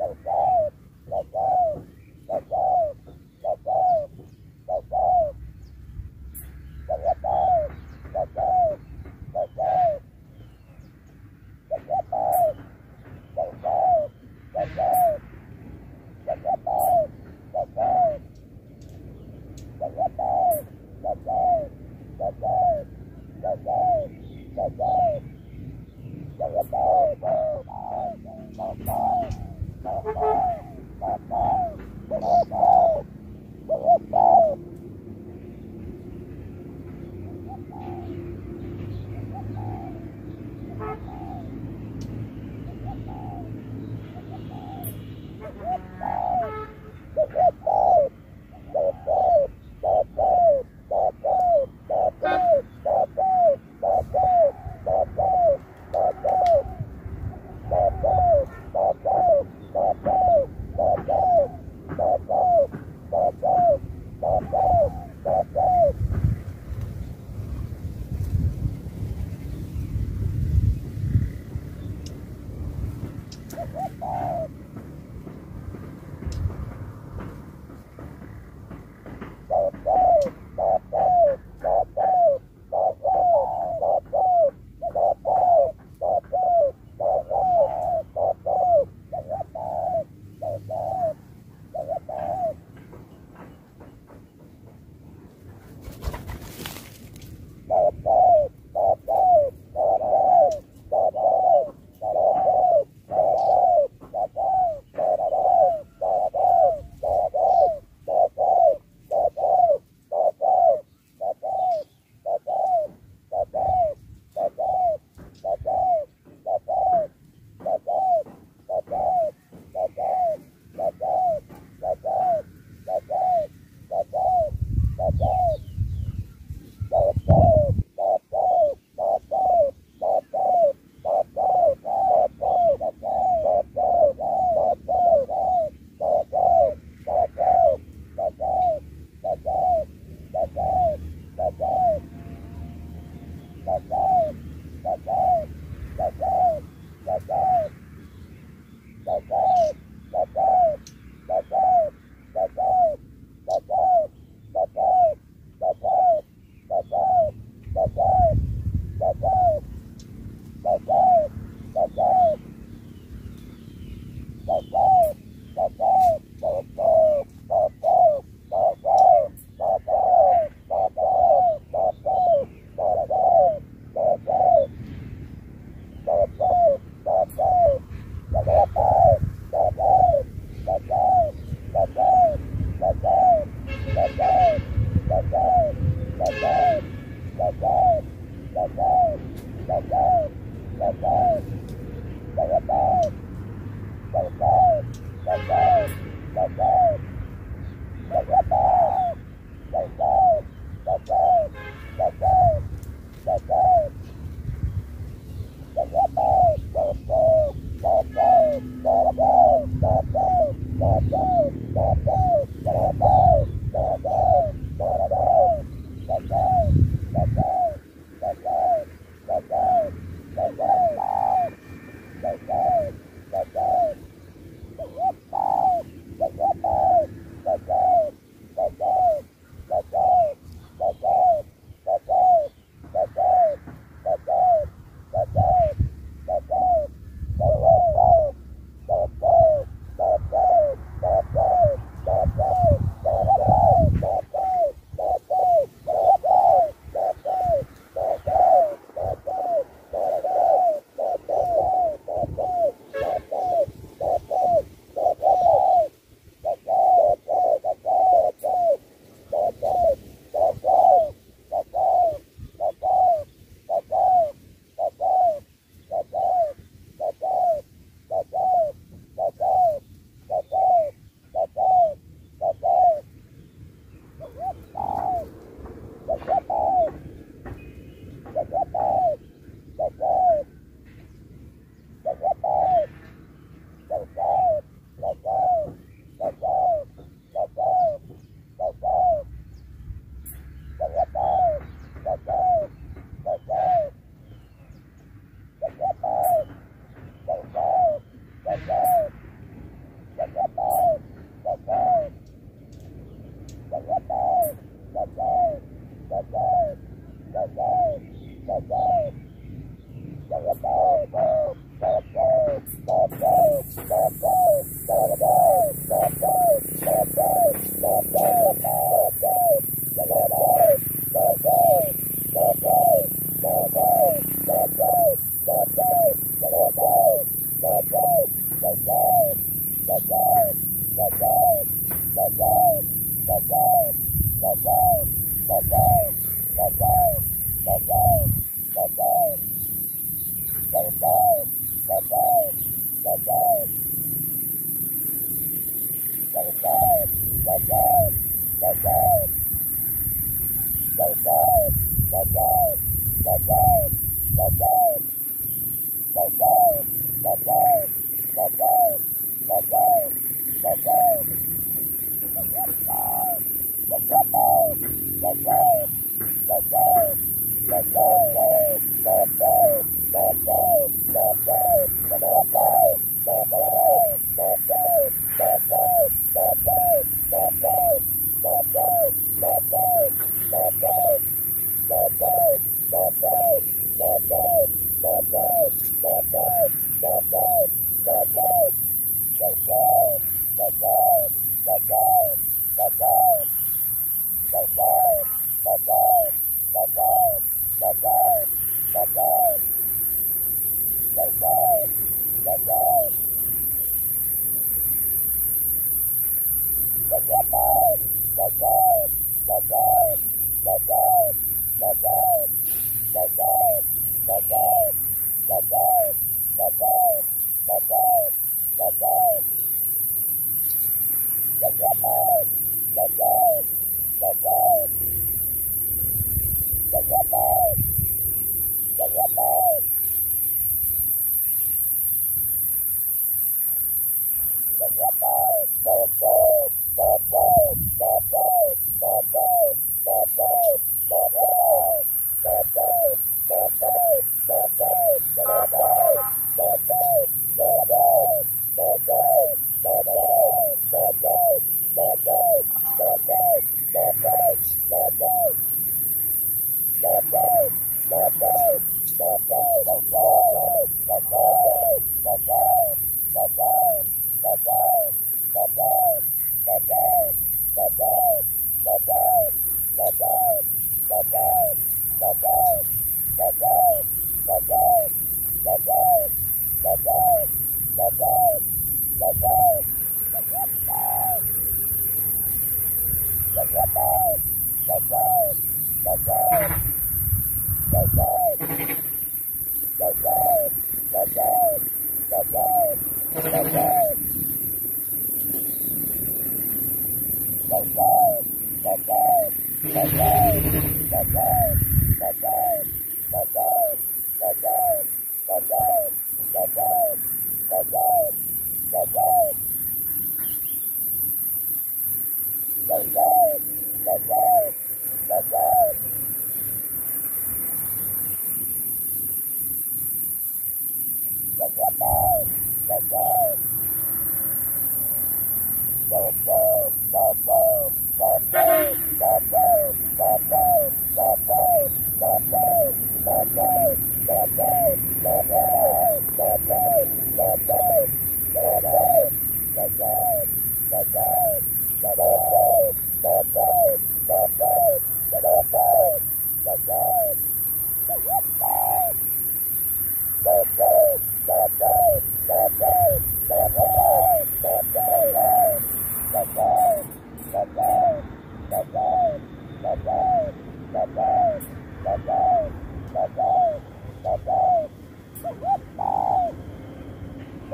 Thank you.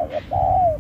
Woo!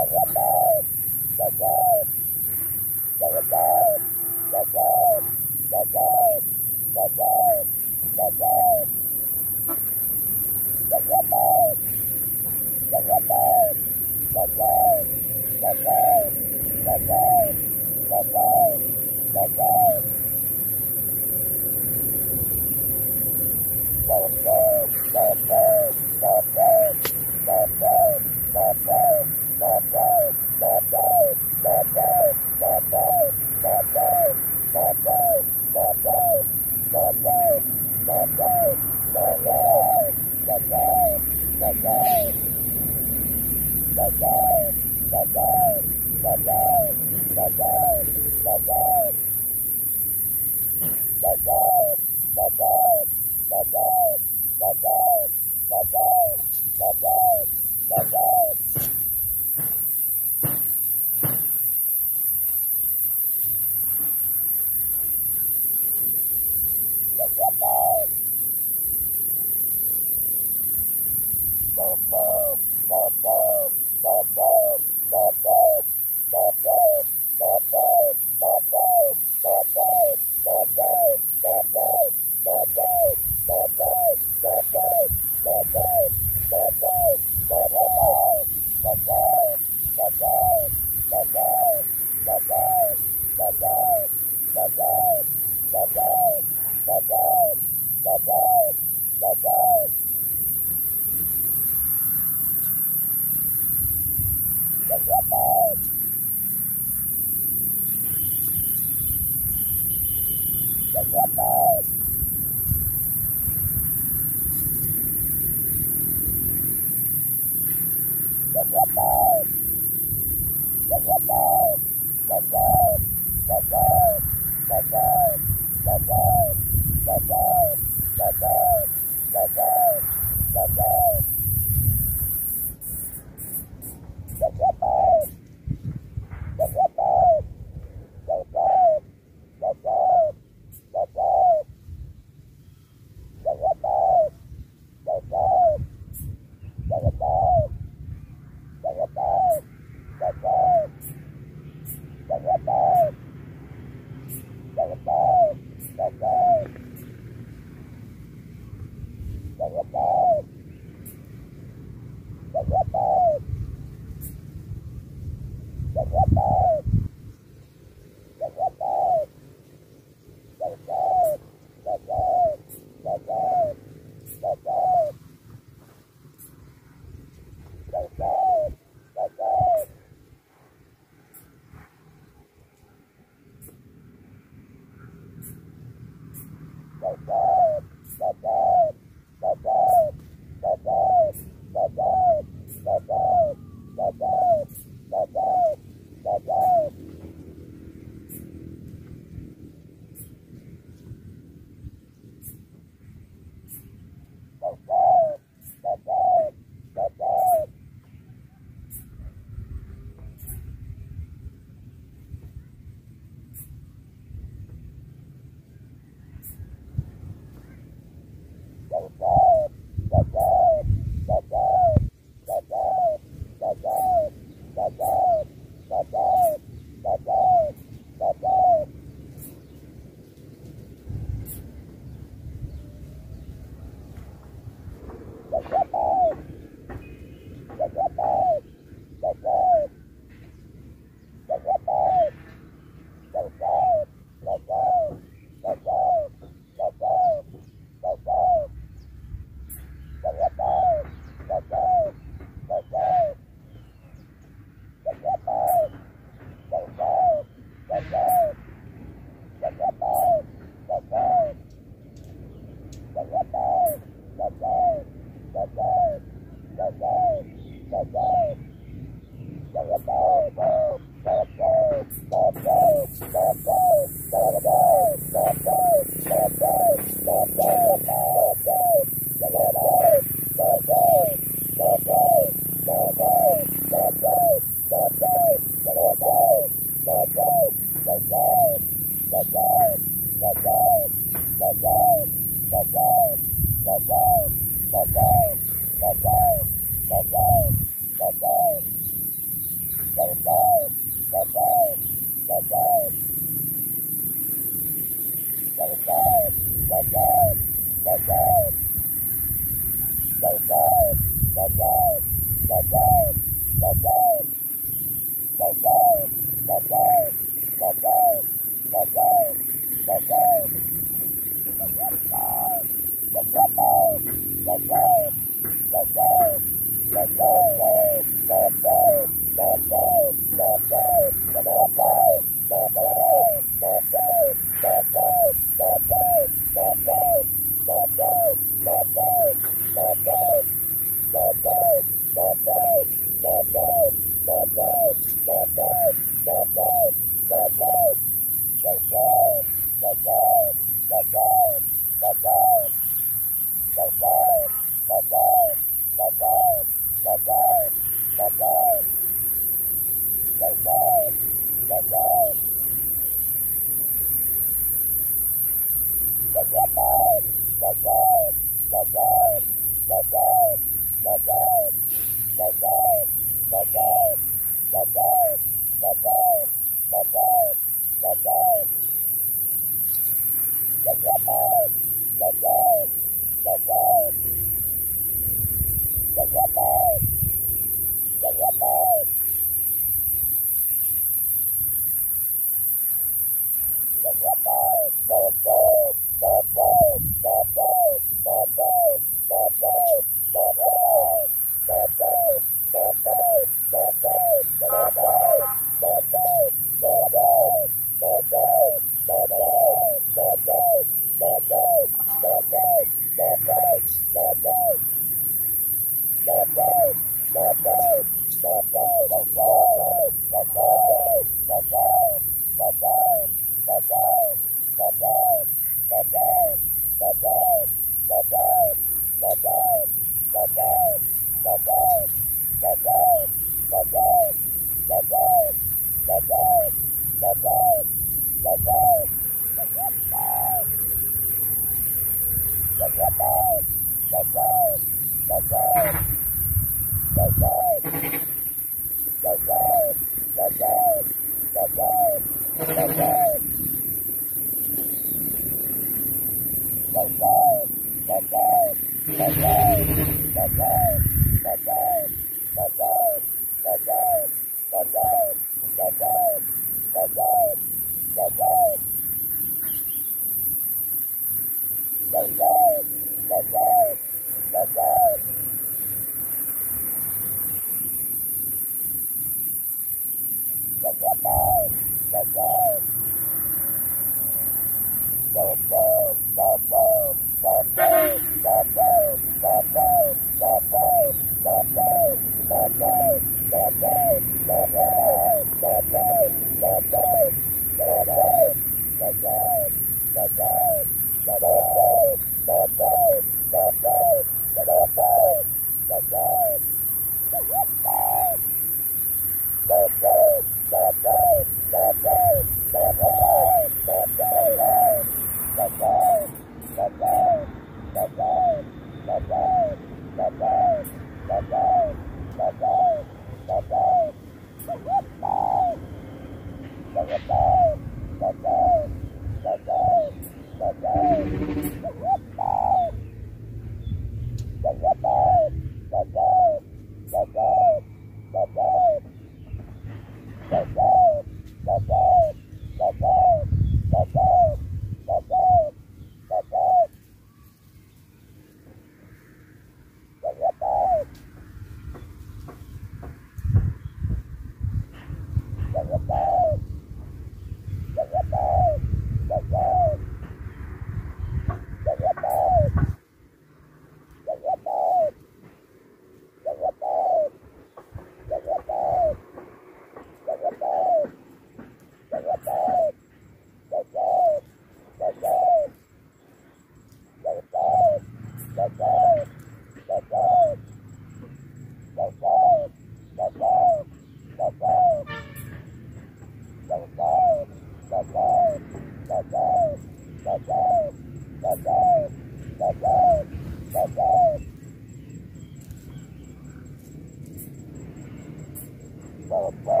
uh,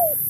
Woo!